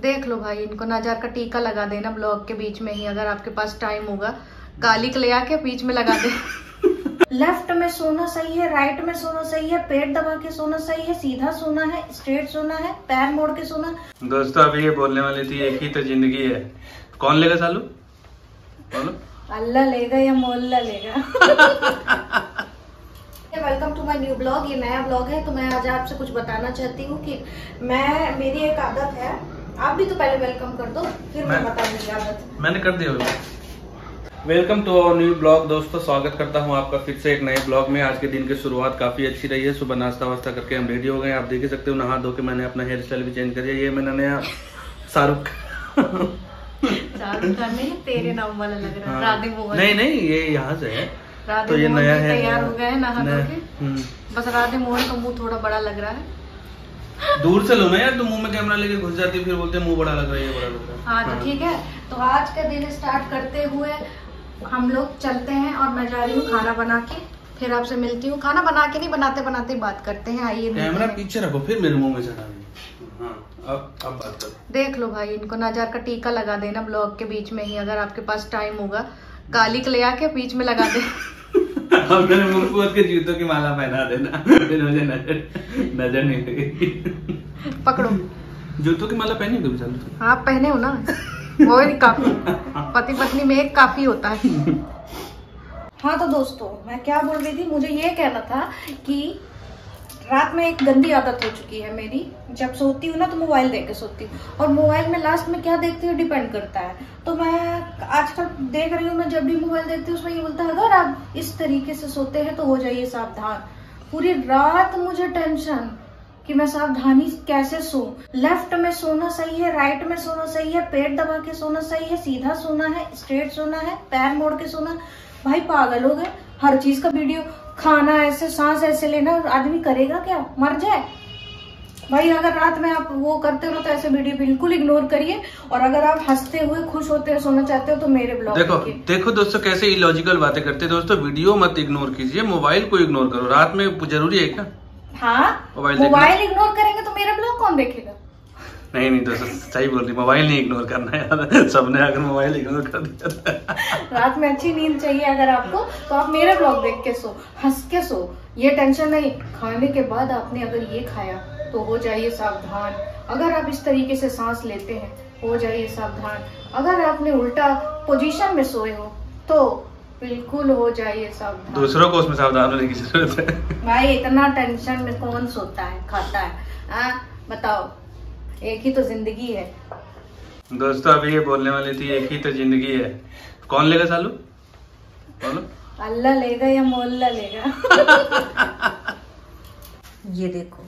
देख लो भाई इनको नज़र का टीका लगा देना ब्लॉग के बीच में ही अगर आपके पास टाइम होगा। काली ले आके बीच में लगा दे। लेफ़्ट में सोना सही है राइट में सोना सही है पेट दबा के सोना सही है सीधा सोना है स्ट्रेट सोना है पैर मोड़ के सोना। दोस्तों अभी ये बोलने वाली थी एक ही तो ज़िंदगी है। कौन लेगा सालू? बोलो। अल्लाह लेगा या मोल्ला लेगा? Welcome to my new blog ये नया ब्लॉग है तो मैं आज आपसे कुछ बताना चाहती हूँ कि मैं मेरी एक आदत है आप भी तो पहले वेलकम कर दो फिर मैं, मैं- बता दूँगी आदत मैंने कर दिया welcome to our new blog दोस्तों स्वागत करता हूँ आपका फिर से एक नए ब्लॉग में। आज के दिन की शुरुआत काफ़ी अच्छी रही है। सुबह नाश्ता वास्ता करके हम रेडी हो गए आप देख ही सकते हो नहा धो के मैंने अपना हेयर स्टाइल भी चेंज कर दिया ये मैंने नया शाहरुख शाहरुख खान नहीं तेरे नाम वाला लग रहा है। हाँ। राधे मोहन। नहीं नहीं ये यहाँ से है। राधे तो ये मोहन नया है। तैयार हो गए नहा धो के। हम्म। बस राधे मोहन का मुँह थोड़ा बड़ा लग रहा है। दूर से लो ना यार तुम मुँह में कैमरा लेके घुस जाती फिर बोलते मुँह बड़ा लग रहा है बड़ा लग रहा है। हाँ तो ठीक है। तो आज का दिन स्टार्ट करते हुए हम लोग चलते हैं और मैं जा रही हूँ खाना बना के। फिर आपसे मिलती हूँ। खाना बना के नहीं बनाते बनाते बात करते हैं आइए कैमरा पीछे रखो फिर मेरे मुँह में चढ़ा दी। हाँ अब अब बात करो। देख लो भाई इनको नज़र का टीका लगा देना ब्लॉग के बीच में ही अगर आपके पास टाइम होगा। काली ले आके बीच में लगा दे। अब मेरे मुँह के जूतों की माला पहना देना फिर मुझे नज़र नज़र नहीं लगेगी पकड़ो। जूतों की माला पहनी तुम चलो आप पहने हो ना। वो ही काफ़ी पति पत्नी में एक काफ़ी होता है। हाँ तो दोस्तों मैं क्या बोल रही थी? मुझे ये कहना था कि रात में एक गंदी आदत हो चुकी है मेरी। जब सोती हूँ ना तो मोबाइल देख के सोती हूँ। और मोबाइल में लास्ट में क्या देखती हूँ? डिपेंड करता है। तो मैं आजकल देख रही हूँ, मैं जब भी मोबाइल देखती हूँ, उसमें ये बोलता है, अगर आप इस तरीके से सोते हैं तो हो जाइए सावधान। पूरी रात मुझे टेंशन कि मैं सावधानी कैसे सो। लेफ़्ट में सोना सही है राइट में सोना सही है, पेट दबा के सोना सही है, सीधा सोना है स्ट्रेट सोना है, पैर मोड़ के सोना भाई पागल हो गए। हर चीज़ का वीडियो खाना ऐसे सांस ऐसे लेना आदमी करेगा क्या? मर जाए। भाई अगर रात में आप वो करते हो तो ऐसे वीडियो बिल्कुल इग्नोर करिए। और अगर आप हँसते हुए खुश होते हुए सोना चाहते हो तो मेरे ब्लॉग देखो देखो दोस्तों कैसे इलॉजिकल बातें करते हैं दोस्तों। वीडियो मत इग्नोर कीजिए मोबाइल को इग्नोर करो। रात में ज़रूरी है क्या? हाँ मोबाइल मोबाइल इग्नोर करेंगे तो मेरा ब्लॉग कौन देखेगा? नहीं नहीं दोस्तों सही बोल रही मोबाइल नहीं इग्नोर करना है यार। सबने अगर मोबाइल इग्नोर कर दिया तो- रात में अच्छी नींद चाहिए अगर आपको तो आप मेरा ब्लॉग देख के सो हंस के सो। ये टेंशन नहीं खाने के बाद आपने अगर ये खाया तो हो जाइए सावधान। अगर आप इस तरीके से सांस लेते हैं हो जाइए सावधान। अगर आपने उल्टा पोजीशन में सोए हो तो बिल्कुल हो जाइए सावधान। दूसरों को उसमें सावधान होने की ज़रूरत है। भाई इतना टेंशन में कौन सोता है खाता है? आ, बताओ। एक ही तो ज़िंदगी है। दोस्तों अभी ये बोलने वाली थी एक ही तो ज़िंदगी है। कौन लेगा सालू? बोलो। अल्लाह लेगा या मोल्ला लेगा? ये देखो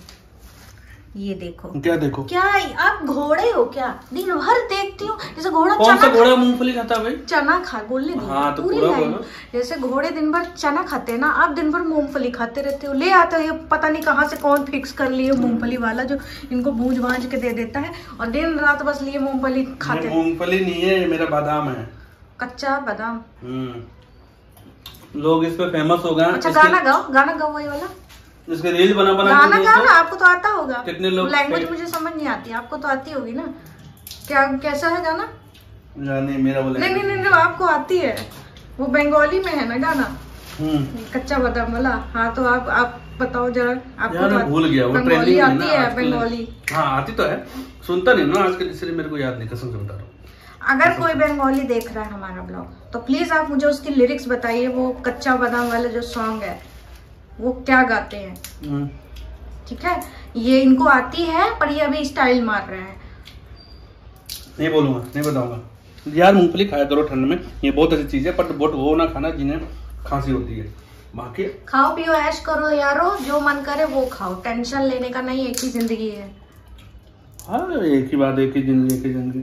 ये देखो। क्या देखो? क्या आप घोड़े हो क्या? दिन भर देखती हूँ जैसे घोड़ा कौन सा घोड़ा मूंगफली खाता है भाई? चना खा बोलने दी। हाँ, तो पूरी लाइन। जैसे घोड़े दिन भर चना खाते हैं ना आप दिन भर मूंगफली खाते रहते हो। ले आते हो ये पता नहीं कहाँ से कौन फिक्स कर लिए मूंगफली वाला जो इनको भूज भाज के दे देता है और दिन रात बस लिए मूंगफली खाते मूंगफली नहीं है ये मेरा बादाम है। कच्चा बादाम। हम्म। लोग इस पे फ़ेमस हो गए अच्छा गाना गाओ गाना गाओ वही वाला। इसके रील बना बना गाना गाओ ना आपको तो आता होगा। कितने लोग लैंग्वेज मुझे समझ नहीं आती आपको तो आती होगी ना। क्या कैसा है गाना? नहीं मेरा बोले नहीं नहीं नहीं नहीं, आपको आती है। वो बंगाली में है ना गाना? हम्म। कच्चा बादाम वाला। हाँ तो आप आप बताओ जरा। आपको यार तो भूल गया वो बंगाली आती है बंगाली। हाँ आती तो है। सुनता नहीं ना आजकल इसलिए मेरे को याद नहीं कसम से बता रहा हूँ। अगर कोई बंगाली देख रहा है हमारा ब्लॉग तो प्लीज़ आप मुझे उसकी लिरिक्स बताइए वो कच्चा बादाम वाला जो सॉन्ग है। वो क्या गाते हैं? हम्म। ठीक है? ये इनको आती है पर ये अभी स्टाइल मार रहे हैं। नहीं बोलूँगा नहीं बताऊँगा। यार मूंगफली खाया करो ठंड में ये बहुत अच्छी चीज़ है पर बहुत वो ना खाना जिन्हें खांसी होती है। बाकी खाओ पियो ऐश करो यारो जो मन करे वो खाओ। टेंशन लेने का नहीं एक ही ज़िंदगी है। हाँ एक ही बात एक ही ज़िंदगी एक ही ज़िंदगी।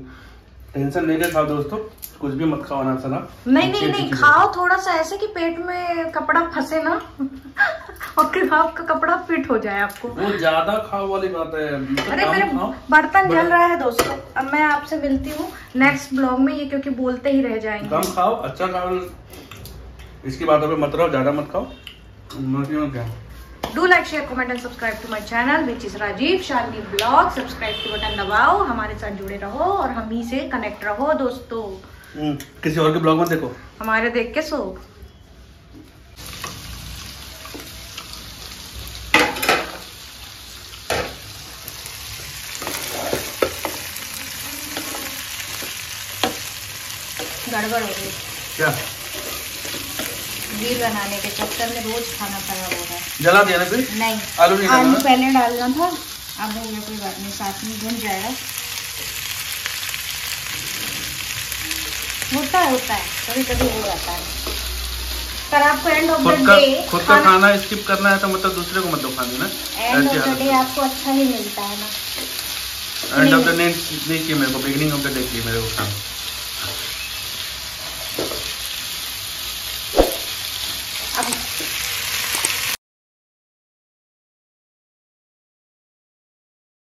टेंशन लेके खाओ दोस्तों कुछ भी मत खाओ ना। सना नहीं नहीं नहीं खाओ थोड़ा सा ऐसे कि पेट में कपड़ा फंसे ना। और फिर आपका कपड़ा फिट हो जाए आपको। वो ज़्यादा खाओ वाली बात है। मतलब अरे मेरे बर्तन जल रहा है दोस्तों। अब मैं आपसे मिलती हूँ नेक्स्ट ब्लॉग में ये क्योंकि बोलते ही रह जाएँगे। कम खाओ अच्छा खाओ। इसकी बातों पे मत रहो ज़्यादा मत खाओ। क्या do like share comment and subscribe to my channel which is Rajeev Shalini blog subscribe के बटन दबाओ हमारे साथ जुड़े रहो और हम ही से कनेक्ट रहो दोस्तों। हम्म, किसी और के ब्लॉग में देखो। हमारे देख के सो। गड़बड़ हो गई क्या? रील बनाने के चक्कर में रोज खाना खराब हो रहा है। जला दिया ना फिर नहीं। आलू नहीं आलू पहले डालना था अब हो गया कोई बात नहीं साथ में भुन जाएगा। होता है होता है कभी कभी हो जाता है। पर आपको एंड ऑफ़ द डे खुद का खाना स्किप करना है तो मतलब दूसरे को मत दो खाने ना? एंड ऑफ़ द डे आपको अच्छा ही मिलता है ना। एंड ऑफ़ द डे नहीं चाहिए मेरे को बिगिनिंग ऑफ़ द डे चाहिए मेरे को खाना।